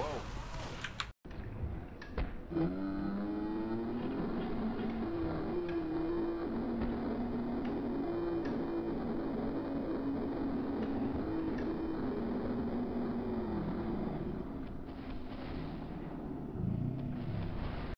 Whoa.